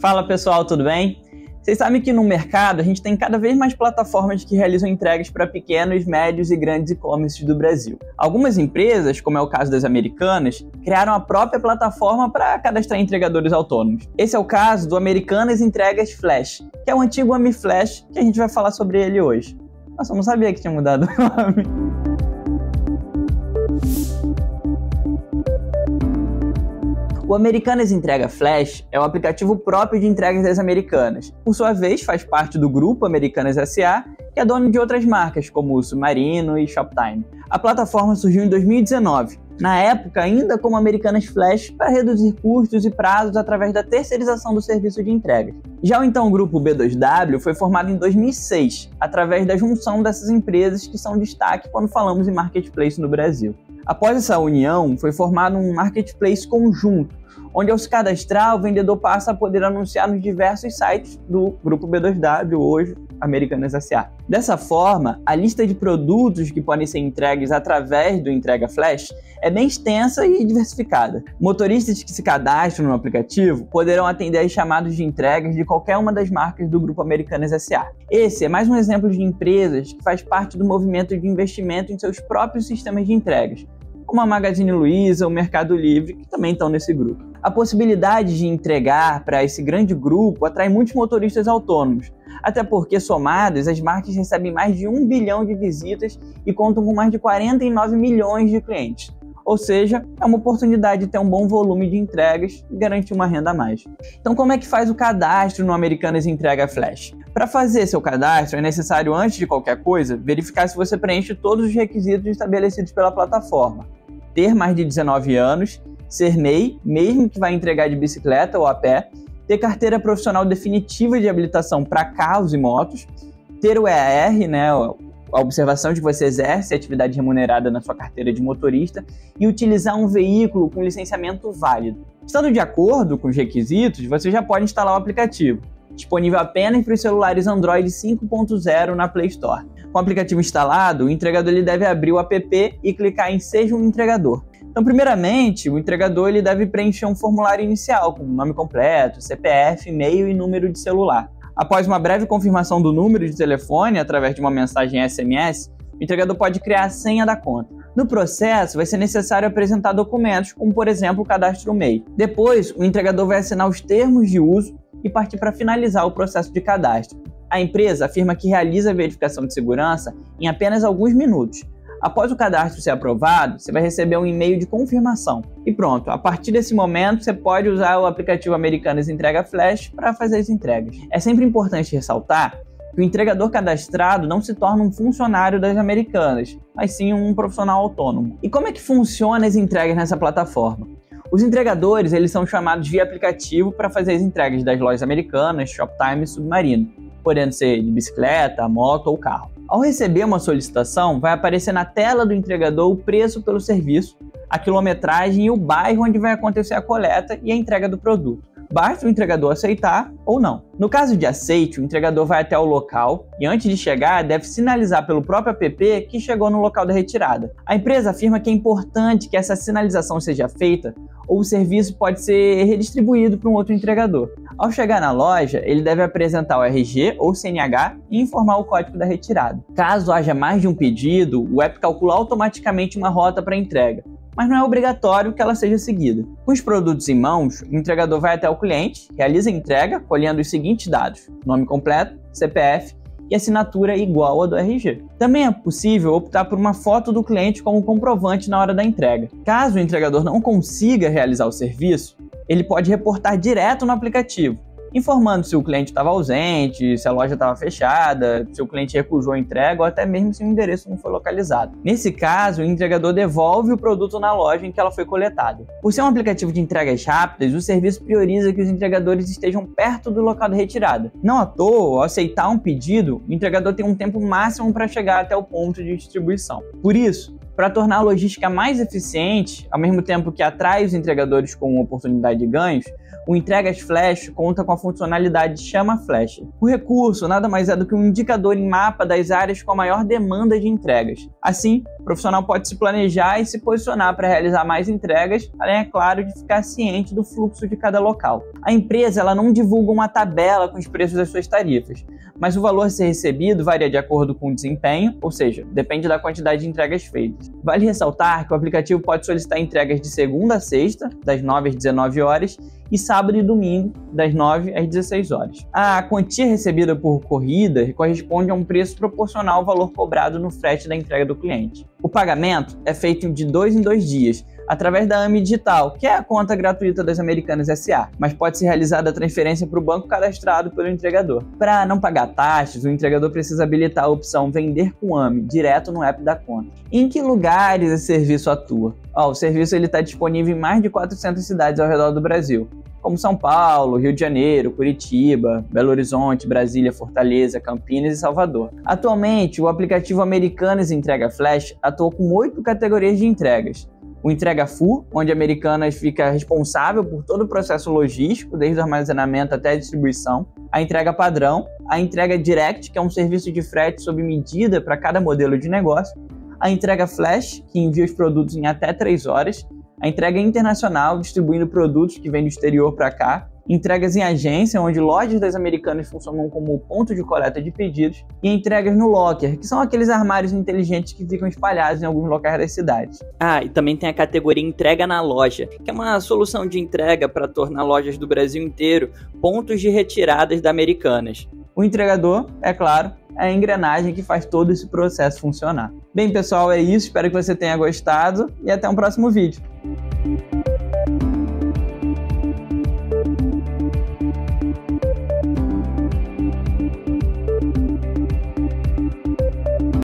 Fala pessoal, tudo bem? Vocês sabem que no mercado a gente tem cada vez mais plataformas que realizam entregas para pequenos, médios e grandes e-commerces do Brasil. Algumas empresas, como é o caso das americanas, criaram a própria plataforma para cadastrar entregadores autônomos. Esse é o caso do Americanas Entregas Flash, que é o antigo AmiFlash, que a gente vai falar sobre ele hoje. Nossa, eu não sabia que tinha mudado o nome. O Americanas Entrega Flash é o aplicativo próprio de entregas das Americanas. Por sua vez, faz parte do grupo Americanas SA, que é dono de outras marcas, como o Submarino e Shoptime. A plataforma surgiu em 2019, na época ainda como Americanas Flash, para reduzir custos e prazos através da terceirização do serviço de entregas. Já o então grupo B2W foi formado em 2006, através da junção dessas empresas que são destaque quando falamos em marketplace no Brasil. Após essa união, foi formado um marketplace conjunto, onde ao se cadastrar, o vendedor passa a poder anunciar nos diversos sites do grupo B2W, hoje Americanas S.A. Dessa forma, a lista de produtos que podem ser entregues através do Entrega Flash é bem extensa e diversificada. Motoristas que se cadastram no aplicativo poderão atender aos chamados de entregas de qualquer uma das marcas do grupo Americanas S.A. Esse é mais um exemplo de empresas que faz parte do movimento de investimento em seus próprios sistemas de entregas, como a Magazine Luiza, o Mercado Livre, que também estão nesse grupo. A possibilidade de entregar para esse grande grupo atrai muitos motoristas autônomos, até porque, somados, as marcas recebem mais de um bilhão de visitas e contam com mais de 49 milhões de clientes. Ou seja, é uma oportunidade de ter um bom volume de entregas e garantir uma renda a mais. Então, como é que faz o cadastro no Americanas Entrega Flash? Para fazer seu cadastro, é necessário, antes de qualquer coisa, verificar se você preenche todos os requisitos estabelecidos pela plataforma ter mais de 19 anos, ser MEI, mesmo que vai entregar de bicicleta ou a pé, ter carteira profissional definitiva de habilitação para carros e motos, ter o EAR, né, a observação de que você exerce atividade remunerada na sua carteira de motorista e utilizar um veículo com licenciamento válido. Estando de acordo com os requisitos, você já pode instalar o aplicativo, disponível apenas para os celulares Android 5.0 na Play Store. Com o aplicativo instalado, o entregador ele deve abrir o app e clicar em Seja um entregador. Então, primeiramente, o entregador ele deve preencher um formulário inicial com nome completo, CPF, e-mail e número de celular. Após uma breve confirmação do número de telefone através de uma mensagem SMS, o entregador pode criar a senha da conta. No processo, vai ser necessário apresentar documentos, como por exemplo o cadastro MEI. Depois, o entregador vai assinar os termos de uso e partir para finalizar o processo de cadastro. A empresa afirma que realiza a verificação de segurança em apenas alguns minutos. Após o cadastro ser aprovado, você vai receber um e-mail de confirmação. E pronto, a partir desse momento você pode usar o aplicativo Americanas Entrega Flash para fazer as entregas. É sempre importante ressaltar que o entregador cadastrado não se torna um funcionário das Americanas, mas sim um profissional autônomo. E como é que funciona as entregas nessa plataforma? Os entregadores eles são chamados via aplicativo para fazer as entregas das lojas americanas, Shoptime e Submarino podendo ser de bicicleta, moto ou carro. Ao receber uma solicitação, vai aparecer na tela do entregador o preço pelo serviço, a quilometragem e o bairro onde vai acontecer a coleta e a entrega do produto. Basta o entregador aceitar ou não. No caso de aceite, o entregador vai até o local e antes de chegar deve sinalizar pelo próprio app que chegou no local da retirada. A empresa afirma que é importante que essa sinalização seja feita ou o serviço pode ser redistribuído para um outro entregador. Ao chegar na loja, ele deve apresentar o RG ou CNH e informar o código da retirada. Caso haja mais de um pedido, o app calcula automaticamente uma rota para entrega, mas não é obrigatório que ela seja seguida. Com os produtos em mãos, o entregador vai até o cliente, realiza a entrega colhendo os seguintes dados: nome completo, CPF e assinatura igual a do RG. Também é possível optar por uma foto do cliente como comprovante na hora da entrega. Caso o entregador não consiga realizar o serviço, ele pode reportar direto no aplicativo, informando se o cliente estava ausente, se a loja estava fechada, se o cliente recusou a entrega ou até mesmo se o endereço não foi localizado. Nesse caso, o entregador devolve o produto na loja em que ela foi coletada. Por ser um aplicativo de entregas rápidas, o serviço prioriza que os entregadores estejam perto do local da retirada. Não à toa, ao aceitar um pedido, o entregador tem um tempo máximo para chegar até o ponto de distribuição. Por isso, para tornar a logística mais eficiente, ao mesmo tempo que atrai os entregadores com oportunidade de ganhos, o Entregas Flash conta com a funcionalidade Chama Flash. O recurso nada mais é do que um indicador em mapa das áreas com a maior demanda de entregas. Assim, profissional pode se planejar e se posicionar para realizar mais entregas, além, é claro, de ficar ciente do fluxo de cada local. A empresa ela não divulga uma tabela com os preços das suas tarifas, mas o valor a ser recebido varia de acordo com o desempenho, ou seja, depende da quantidade de entregas feitas. Vale ressaltar que o aplicativo pode solicitar entregas de segunda a sexta, das 9 às 19 horas, e sábado e domingo, das 9 às 16 horas. A quantia recebida por corrida corresponde a um preço proporcional ao valor cobrado no frete da entrega do cliente. O pagamento é feito de dois em dois dias, através da AMI Digital, que é a conta gratuita das Americanas SA, mas pode ser realizada a transferência para o banco cadastrado pelo entregador. Para não pagar taxas, o entregador precisa habilitar a opção Vender com AMI direto no app da conta. Em que lugares esse serviço atua? O serviço está disponível em mais de 400 cidades ao redor do Brasil como São Paulo, Rio de Janeiro, Curitiba, Belo Horizonte, Brasília, Fortaleza, Campinas e Salvador. Atualmente, o aplicativo Americanas Entrega Flash atua com oito categorias de entregas, o entrega full, onde a Americanas fica responsável por todo o processo logístico, desde o armazenamento até a distribuição. A entrega padrão, a entrega direct, que é um serviço de frete sob medida para cada modelo de negócio. A entrega flash, que envia os produtos em até 3 horas. A entrega internacional, distribuindo produtos que vêm do exterior para cá entregas em agência, onde lojas das americanas funcionam como ponto de coleta de pedidos, e entregas no locker, que são aqueles armários inteligentes que ficam espalhados em alguns locais das cidades. Ah, e também tem a categoria entrega na loja, que é uma solução de entrega para tornar lojas do Brasil inteiro pontos de retiradas da Americanas. O entregador, é claro, é a engrenagem que faz todo esse processo funcionar. Bem, pessoal, é isso. Espero que você tenha gostado e até um próximo vídeo.